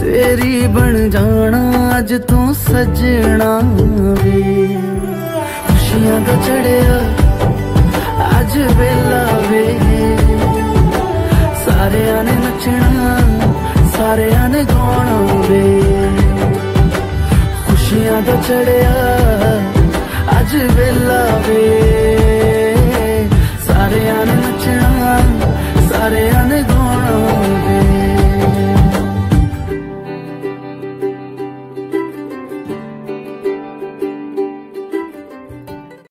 ਤੇਰੀ ਬਣ ਜਾਣਾ, ਅੱਜ ਤੂੰ ਸਜਣਾ ਵੇ। ਖੁਸ਼ੀਆਂ ਦਾ ਚੜਿਆ, ਅੱਜ ਵੇਲਾ ਵੇ। ਸਾਰਿਆਂ ਨੇ ਨੱਚਣਾ, ਸਾਰਿਆਂ ਨੇ ਗਾਉਣਾ ਵੇ। ਖੁਸ਼ੀਆਂ ਦਾ ਚੜਿਆ, ਅੱਜ ਵੇਲਾ ਵੇ।